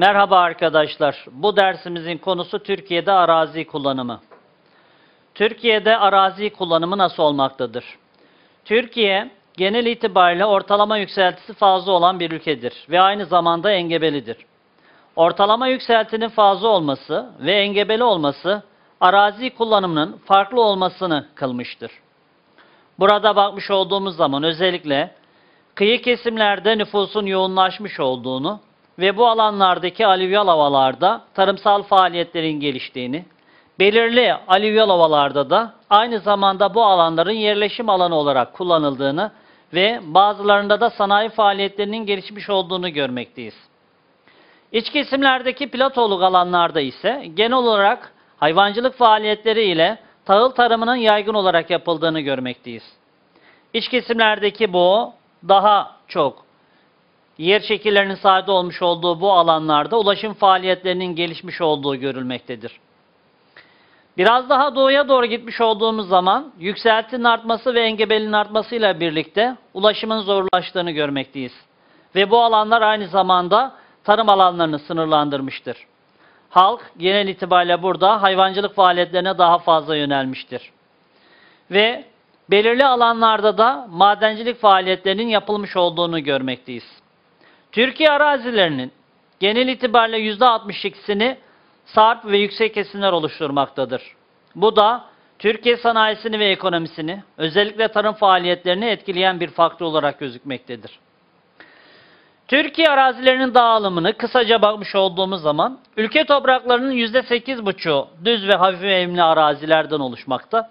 Merhaba arkadaşlar. Bu dersimizin konusu Türkiye'de arazi kullanımı. Türkiye'de arazi kullanımı nasıl olmaktadır? Türkiye genel itibariyle ortalama yükseltisi fazla olan bir ülkedir ve aynı zamanda engebelidir. Ortalama yükseltinin fazla olması ve engebeli olması arazi kullanımının farklı olmasını kılmıştır. Burada bakmış olduğumuz zaman özellikle kıyı kesimlerde nüfusun yoğunlaşmış olduğunu ve bu alanlardaki alüvyal havalarda tarımsal faaliyetlerin geliştiğini, belirli alüvyal havalarda da aynı zamanda bu alanların yerleşim alanı olarak kullanıldığını ve bazılarında da sanayi faaliyetlerinin gelişmiş olduğunu görmekteyiz. İç kesimlerdeki platoluk alanlarda ise genel olarak hayvancılık faaliyetleri ile tahıl tarımının yaygın olarak yapıldığını görmekteyiz. İç kesimlerdeki bu daha çok yer şekillerinin sade olmuş olduğu bu alanlarda ulaşım faaliyetlerinin gelişmiş olduğu görülmektedir. Biraz daha doğuya doğru gitmiş olduğumuz zaman yükseltinin artması ve engebelinin artmasıyla birlikte ulaşımın zorlaştığını görmekteyiz. Ve bu alanlar aynı zamanda tarım alanlarını sınırlandırmıştır. Halk genel itibariyle burada hayvancılık faaliyetlerine daha fazla yönelmiştir. Ve belirli alanlarda da madencilik faaliyetlerinin yapılmış olduğunu görmekteyiz. Türkiye arazilerinin genel itibariyle %62'sini sarp ve yüksek kesimler oluşturmaktadır. Bu da Türkiye sanayisini ve ekonomisini, özellikle tarım faaliyetlerini etkileyen bir faktör olarak gözükmektedir. Türkiye arazilerinin dağılımını kısaca bakmış olduğumuz zaman, ülke topraklarının %8,5'u düz ve hafif eğimli arazilerden oluşmakta.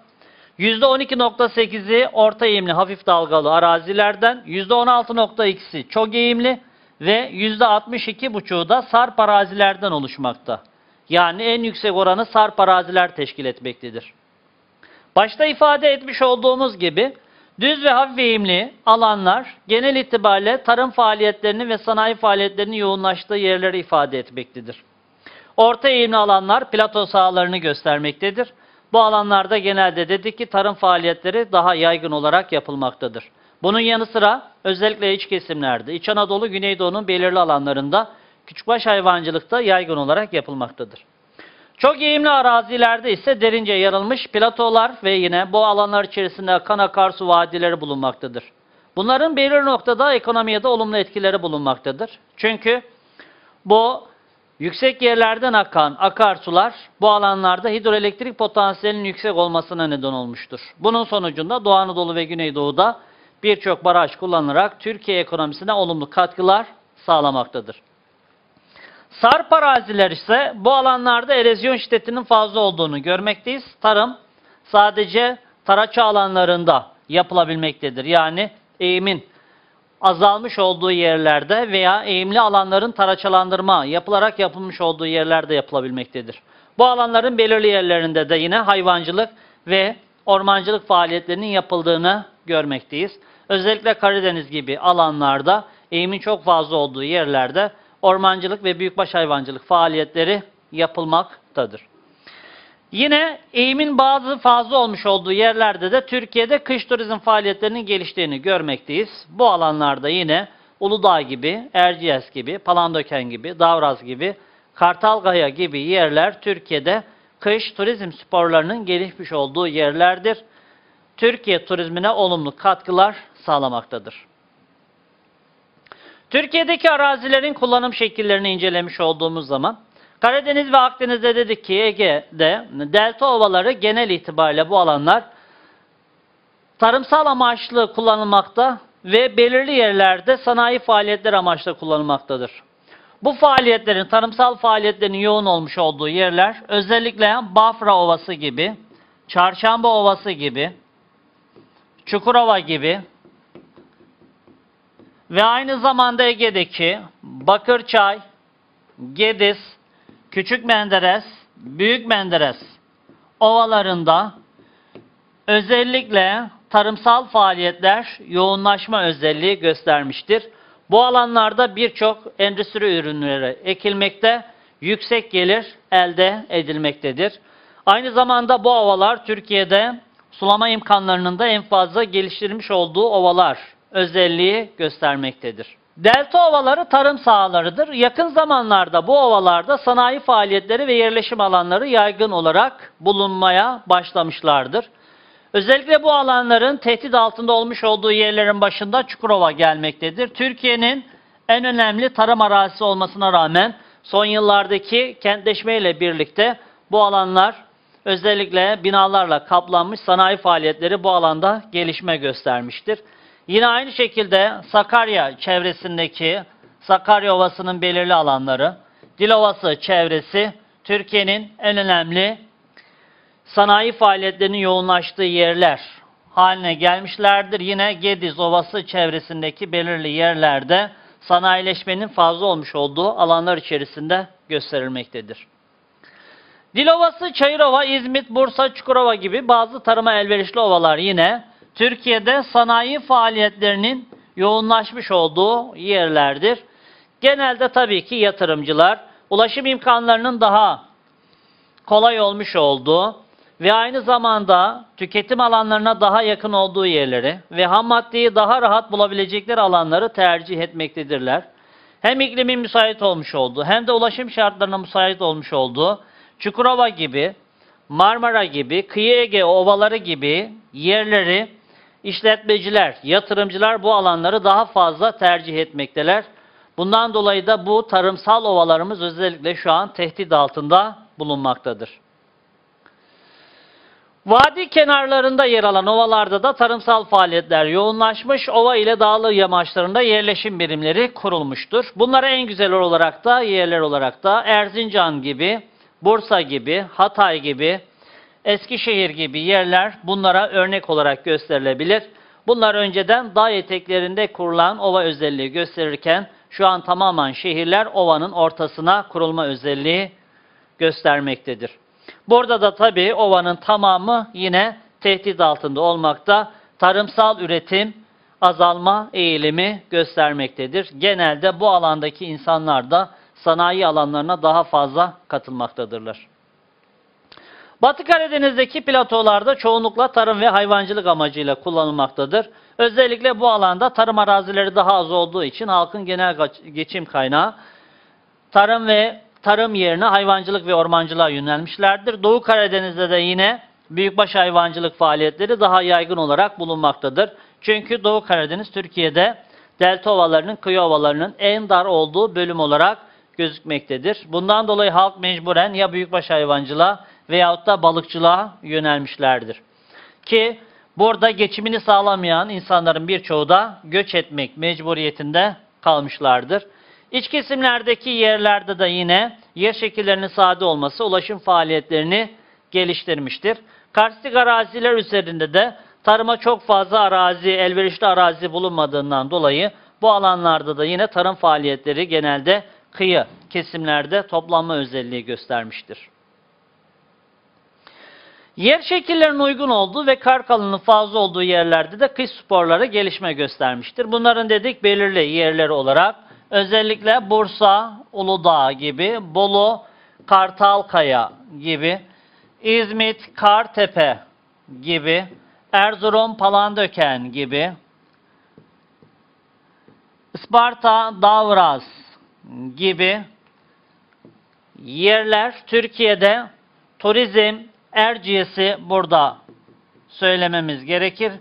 %12.8'i orta eğimli hafif dalgalı arazilerden, %16.2'si çok eğimli ve %62,5'u da sarp arazilerden oluşmakta. Yani en yüksek oranı sarp araziler teşkil etmektedir. Başta ifade etmiş olduğumuz gibi düz ve hafif eğimli alanlar genel itibariyle tarım faaliyetlerini ve sanayi faaliyetlerinin yoğunlaştığı yerleri ifade etmektedir. Orta eğimli alanlar plato sahalarını göstermektedir. Bu alanlarda genelde dedik ki tarım faaliyetleri daha yaygın olarak yapılmaktadır. Bunun yanı sıra özellikle iç kesimlerde, İç Anadolu, Güneydoğu'nun belirli alanlarında küçükbaş hayvancılıkta yaygın olarak yapılmaktadır. Çok eğimli arazilerde ise derince yarılmış platolar ve yine bu alanlar içerisinde akan akarsu vadileri bulunmaktadır. Bunların belirli noktada ekonomiye de olumlu etkileri bulunmaktadır. Çünkü bu yüksek yerlerden akan akarsular bu alanlarda hidroelektrik potansiyelinin yüksek olmasına neden olmuştur. Bunun sonucunda Doğu Anadolu ve Güneydoğu'da birçok baraj kullanılarak Türkiye ekonomisine olumlu katkılar sağlamaktadır. Sarp araziler ise bu alanlarda erozyon şiddetinin fazla olduğunu görmekteyiz. Tarım sadece taraça alanlarında yapılabilmektedir. Yani eğimin azalmış olduğu yerlerde veya eğimli alanların taraçalandırma yapılarak yapılmış olduğu yerlerde yapılabilmektedir. Bu alanların belirli yerlerinde de yine hayvancılık ve ormancılık faaliyetlerinin yapıldığını görmekteyiz. Özellikle Karadeniz gibi alanlarda eğimin çok fazla olduğu yerlerde ormancılık ve büyükbaş hayvancılık faaliyetleri yapılmaktadır. Yine eğimin bazı fazla olmuş olduğu yerlerde de Türkiye'de kış turizm faaliyetlerinin geliştiğini görmekteyiz. Bu alanlarda yine Uludağ gibi, Erciyes gibi, Palandöken gibi, Davraz gibi, Kartalgaya gibi yerler Türkiye'de kış turizm sporlarının gelişmiş olduğu yerlerdir. Türkiye turizmine olumlu katkılar sağlamaktadır. Türkiye'deki arazilerin kullanım şekillerini incelemiş olduğumuz zaman Karadeniz ve Akdeniz'de dedik ki Ege'de delta ovaları genel itibariyle bu alanlar tarımsal amaçlı kullanılmakta ve belirli yerlerde sanayi faaliyetleri amaçlı kullanılmaktadır. Bu faaliyetlerin, tarımsal faaliyetlerin yoğun olmuş olduğu yerler özellikle Bafra Ovası gibi, Çarşamba Ovası gibi, Çukurova gibi ve aynı zamanda Ege'deki Bakırçay, Gediz, Küçük Menderes, Büyük Menderes ovalarında özellikle tarımsal faaliyetler yoğunlaşma özelliği göstermiştir. Bu alanlarda birçok endüstri ürünleri ekilmekte, yüksek gelir elde edilmektedir. Aynı zamanda bu ovalar Türkiye'de sulama imkanlarının da en fazla geliştirilmiş olduğu ovalar özelliği göstermektedir. Delta ovaları tarım sahalarıdır. Yakın zamanlarda bu ovalarda sanayi faaliyetleri ve yerleşim alanları yaygın olarak bulunmaya başlamışlardır. Özellikle bu alanların tehdit altında olmuş olduğu yerlerin başında Çukurova gelmektedir. Türkiye'nin en önemli tarım arazisi olmasına rağmen son yıllardaki kentleşmeyle birlikte bu alanlar özellikle binalarla kaplanmış sanayi faaliyetleri bu alanda gelişme göstermiştir. Yine aynı şekilde Sakarya çevresindeki Sakarya Ovası'nın belirli alanları, Dilovası çevresi Türkiye'nin en önemli sanayi faaliyetlerinin yoğunlaştığı yerler haline gelmişlerdir. Yine Gediz Ovası çevresindeki belirli yerlerde sanayileşmenin fazla olmuş olduğu alanlar içerisinde gösterilmektedir. Dilovası, Çayırova, İzmit, Bursa, Çukurova gibi bazı tarıma elverişli ovalar yine Türkiye'de sanayi faaliyetlerinin yoğunlaşmış olduğu yerlerdir. Genelde tabii ki yatırımcılar ulaşım imkanlarının daha kolay olmuş olduğu ve aynı zamanda tüketim alanlarına daha yakın olduğu yerleri ve ham maddeyi daha rahat bulabilecekleri alanları tercih etmektedirler. Hem iklimin müsait olmuş olduğu hem de ulaşım şartlarına müsait olmuş olduğu Çukurova gibi, Marmara gibi, Kıyı Ege ovaları gibi yerleri işletmeciler, yatırımcılar bu alanları daha fazla tercih etmekteler. Bundan dolayı da bu tarımsal ovalarımız özellikle şu an tehdit altında bulunmaktadır. Vadi kenarlarında yer alan ovalarda da tarımsal faaliyetler yoğunlaşmış, ova ile dağlı yamaçlarında yerleşim birimleri kurulmuştur. Bunlara en güzel olarak da yerler olarak da Erzincan gibi, Bursa gibi, Hatay gibi, Eskişehir gibi yerler bunlara örnek olarak gösterilebilir. Bunlar önceden dağ eteklerinde kurulan ova özelliği gösterirken şu an tamamen şehirler ovanın ortasına kurulma özelliği göstermektedir. Burada da tabii ovanın tamamı yine tehdit altında olmakta. Tarımsal üretim azalma eğilimi göstermektedir. Genelde bu alandaki insanlar da sanayi alanlarına daha fazla katılmaktadırlar. Batı Karadeniz'deki platolarda çoğunlukla tarım ve hayvancılık amacıyla kullanılmaktadır. Özellikle bu alanda tarım arazileri daha az olduğu için halkın genel geçim kaynağı tarım ve tarım yerine hayvancılık ve ormancılığa yönelmişlerdir. Doğu Karadeniz'de de yine büyükbaş hayvancılık faaliyetleri daha yaygın olarak bulunmaktadır. Çünkü Doğu Karadeniz Türkiye'de delta ovalarının, kıyı ovalarının en dar olduğu bölüm olarak gözükmektedir. Bundan dolayı halk mecburen ya büyükbaş hayvancılığa veyahut da balıkçılığa yönelmişlerdir. Ki burada geçimini sağlamayan insanların birçoğu da göç etmek mecburiyetinde kalmışlardır. İç kesimlerdeki yerlerde de yine yer şekillerinin sade olması ulaşım faaliyetlerini geliştirmiştir. Karstik araziler üzerinde de tarıma çok fazla arazi, elverişli arazi bulunmadığından dolayı bu alanlarda da yine tarım faaliyetleri genelde kıyı kesimlerde toplanma özelliği göstermiştir. Yer şekillerinin uygun olduğu ve kar kalınlığı fazla olduğu yerlerde de kış sporları gelişme göstermiştir. Bunların dedik belirli yerleri olarak özellikle Bursa, Uludağ gibi, Bolu, Kartalkaya gibi, İzmit, Kartepe gibi, Erzurum, Palandöken gibi, Isparta, Davraz gibi yerler Türkiye'de turizm Erciyes'i burada söylememiz gerekir.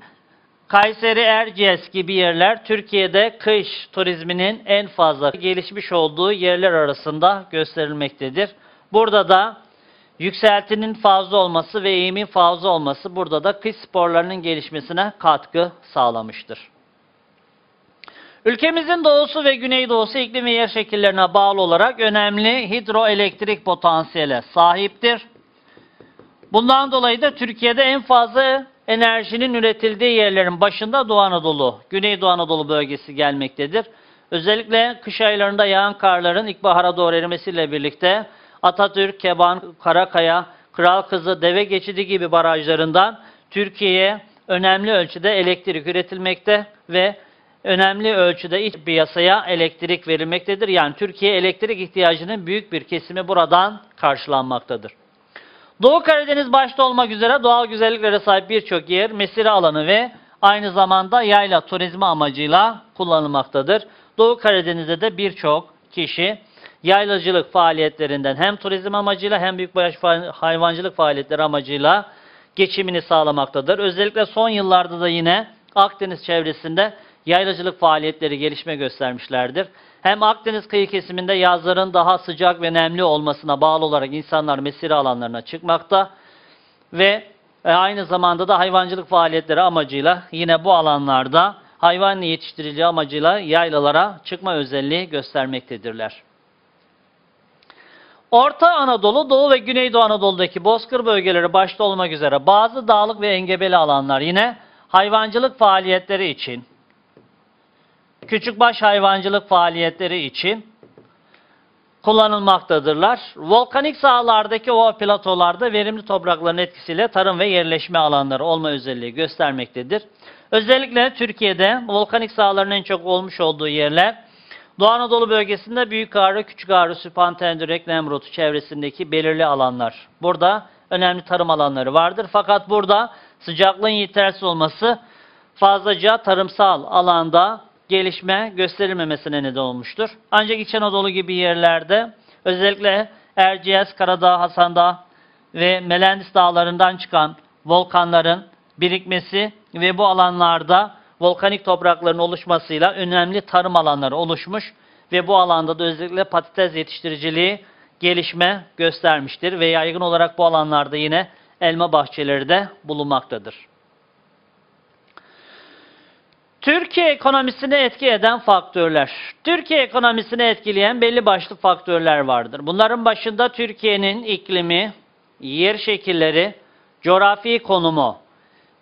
Kayseri, Erciyes gibi yerler Türkiye'de kış turizminin en fazla gelişmiş olduğu yerler arasında gösterilmektedir. Burada da yükseltinin fazla olması ve eğimin fazla olması burada da kış sporlarının gelişmesine katkı sağlamıştır. Ülkemizin doğusu ve güneydoğusu iklim ve yer şekillerine bağlı olarak önemli hidroelektrik potansiyele sahiptir. Bundan dolayı da Türkiye'de en fazla enerjinin üretildiği yerlerin başında Doğu Anadolu, Güneydoğu Anadolu bölgesi gelmektedir. Özellikle kış aylarında yağan karların ilkbahara doğru erimesiyle birlikte Atatürk, Keban, Karakaya, Kral Kızı, Deve Geçidi gibi barajlarından Türkiye'ye önemli ölçüde elektrik üretilmekte ve önemli ölçüde iç piyasaya elektrik verilmektedir. Yani Türkiye elektrik ihtiyacının büyük bir kesimi buradan karşılanmaktadır. Doğu Karadeniz başta olmak üzere doğal güzelliklere sahip birçok yer mesire alanı ve aynı zamanda yayla turizmi amacıyla kullanılmaktadır. Doğu Karadeniz'de de birçok kişi yaylacılık faaliyetlerinden hem turizm amacıyla hem büyükbaş hayvancılık faaliyetleri amacıyla geçimini sağlamaktadır. Özellikle son yıllarda da yine Akdeniz çevresinde yaylacılık faaliyetleri gelişme göstermişlerdir. Hem Akdeniz kıyı kesiminde yazların daha sıcak ve nemli olmasına bağlı olarak insanlar mesire alanlarına çıkmakta ve e, aynı zamanda da hayvancılık faaliyetleri amacıyla yine bu alanlarda hayvan yetiştiriciliği amacıyla yaylalara çıkma özelliği göstermektedirler. Orta Anadolu, Doğu ve Güneydoğu Anadolu'daki bozkır bölgeleri başta olmak üzere bazı dağlık ve engebeli alanlar yine hayvancılık faaliyetleri için, küçükbaş hayvancılık faaliyetleri için kullanılmaktadırlar. Volkanik sahalardaki ova platolarda verimli toprakların etkisiyle tarım ve yerleşme alanları olma özelliği göstermektedir. Özellikle Türkiye'de volkanik sahaların en çok olmuş olduğu yerler Doğu Anadolu bölgesinde Büyük Ağrı, Küçük Ağrı, Süphantendirek, Nemrut çevresindeki belirli alanlar. Burada önemli tarım alanları vardır. Fakat burada sıcaklığın yetersiz olması fazlaca tarımsal alanda gelişme gösterilmemesine neden olmuştur. Ancak İç Anadolu gibi yerlerde özellikle Erciyes, Karadağ, Hasandağ ve Melendis dağlarından çıkan volkanların birikmesi ve bu alanlarda volkanik toprakların oluşmasıyla önemli tarım alanları oluşmuş ve bu alanda da özellikle patates yetiştiriciliği gelişme göstermiştir ve yaygın olarak bu alanlarda yine elma bahçeleri de bulunmaktadır. Türkiye ekonomisine etki eden faktörler. Türkiye ekonomisini etkileyen belli başlı faktörler vardır. Bunların başında Türkiye'nin iklimi, yer şekilleri, coğrafi konumu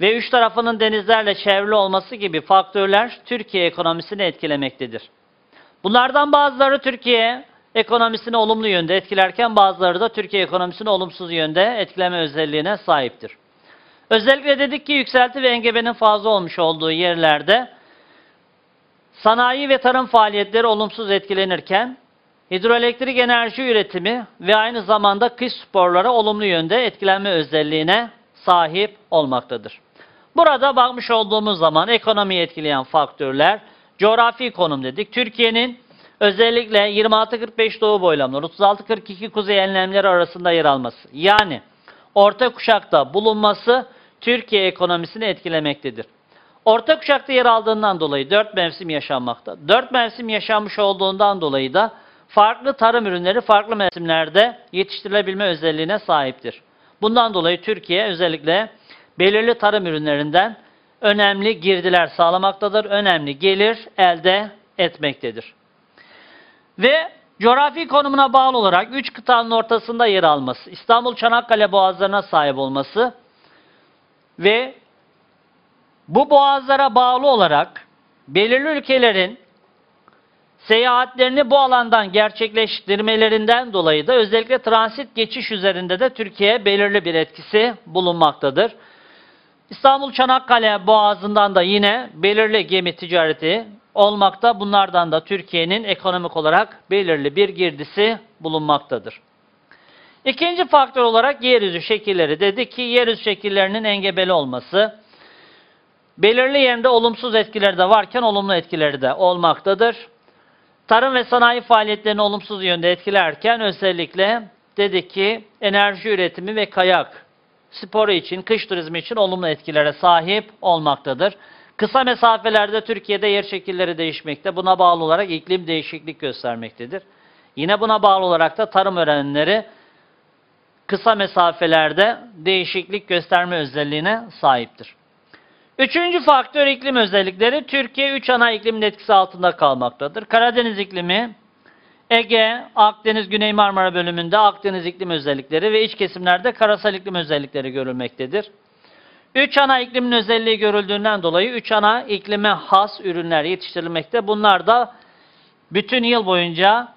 ve üç tarafının denizlerle çevrili olması gibi faktörler Türkiye ekonomisini etkilemektedir. Bunlardan bazıları Türkiye ekonomisini olumlu yönde etkilerken bazıları da Türkiye ekonomisini olumsuz yönde etkileme özelliğine sahiptir. Özellikle dedik ki yükselti ve engebenin fazla olmuş olduğu yerlerde sanayi ve tarım faaliyetleri olumsuz etkilenirken hidroelektrik enerji üretimi ve aynı zamanda kış sporları olumlu yönde etkilenme özelliğine sahip olmaktadır. Burada bakmış olduğumuz zaman ekonomiyi etkileyen faktörler coğrafi konum dedik. Türkiye'nin özellikle 26-45 doğu boylamları, 36-42 kuzey enlemleri arasında yer alması. Yani orta kuşakta bulunması Türkiye ekonomisini etkilemektedir. Orta kuşakta yer aldığından dolayı dört mevsim yaşanmakta. Dört mevsim yaşanmış olduğundan dolayı da farklı tarım ürünleri farklı mevsimlerde yetiştirilebilme özelliğine sahiptir. Bundan dolayı Türkiye özellikle belirli tarım ürünlerinden önemli girdiler sağlamaktadır, önemli gelir elde etmektedir. Ve coğrafi konumuna bağlı olarak üç kıtanın ortasında yer alması, İstanbul Çanakkale boğazlarına sahip olması ve bu boğazlara bağlı olarak belirli ülkelerin seyahatlerini bu alandan gerçekleştirmelerinden dolayı da özellikle transit geçiş üzerinde de Türkiye belirli bir etkisi bulunmaktadır. İstanbul Çanakkale Boğazı'ndan da yine belirli gemi ticareti olmakta. Bunlardan da Türkiye'nin ekonomik olarak belirli bir girdisi bulunmaktadır. İkinci faktör olarak yeryüzü şekilleri dedik ki yeryüzü şekillerinin engebeli olması belirli yerinde olumsuz etkileri de varken olumlu etkileri de olmaktadır. Tarım ve sanayi faaliyetlerini olumsuz yönde etkilerken özellikle dedik ki enerji üretimi ve kayak sporu için, kış turizmi için olumlu etkilere sahip olmaktadır. Kısa mesafelerde Türkiye'de yer şekilleri değişmekte. Buna bağlı olarak iklim değişiklik göstermektedir. Yine buna bağlı olarak da tarım öğrenimleri kısa mesafelerde değişiklik gösterme özelliğine sahiptir. Üçüncü faktör iklim özellikleri. Türkiye üç ana iklimin etkisi altında kalmaktadır. Karadeniz iklimi, Ege, Akdeniz, Güney Marmara bölümünde Akdeniz iklim özellikleri ve iç kesimlerde karasal iklim özellikleri görülmektedir. Üç ana iklimin özelliği görüldüğünden dolayı üç ana iklime has ürünler yetiştirilmekte. Bunlar da bütün yıl boyunca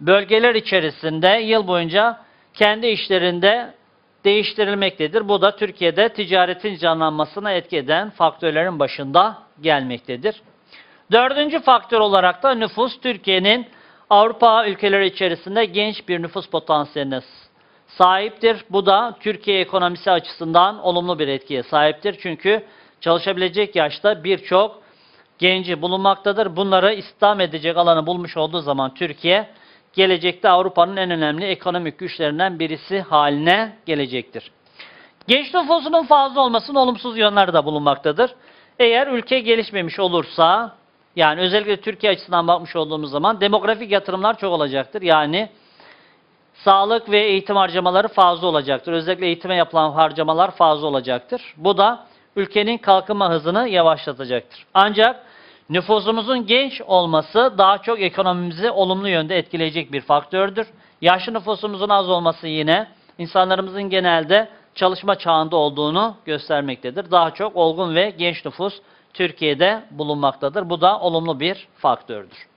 bölgeler içerisinde yıl boyunca kendi işlerinde değiştirilmektedir. Bu da Türkiye'de ticaretin canlanmasına etki eden faktörlerin başında gelmektedir. Dördüncü faktör olarak da nüfus Türkiye'nin Avrupa ülkeleri içerisinde genç bir nüfus potansiyeline sahiptir. Bu da Türkiye ekonomisi açısından olumlu bir etkiye sahiptir. Çünkü çalışabilecek yaşta birçok genci bulunmaktadır. Bunları istihdam edecek alanı bulmuş olduğu zaman Türkiye gelecekte Avrupa'nın en önemli ekonomik güçlerinden birisi haline gelecektir. Genç nüfusunun fazla olmasının olumsuz yönleri de bulunmaktadır. Eğer ülke gelişmemiş olursa, yani özellikle Türkiye açısından bakmış olduğumuz zaman demografik yatırımlar çok olacaktır. Yani sağlık ve eğitim harcamaları fazla olacaktır. Özellikle eğitime yapılan harcamalar fazla olacaktır. Bu da ülkenin kalkınma hızını yavaşlatacaktır. Ancak nüfusumuzun genç olması daha çok ekonomimizi olumlu yönde etkileyecek bir faktördür. Yaşlı nüfusumuzun az olması yine insanlarımızın genelde çalışma çağında olduğunu göstermektedir. Daha çok olgun ve genç nüfus Türkiye'de bulunmaktadır. Bu da olumlu bir faktördür.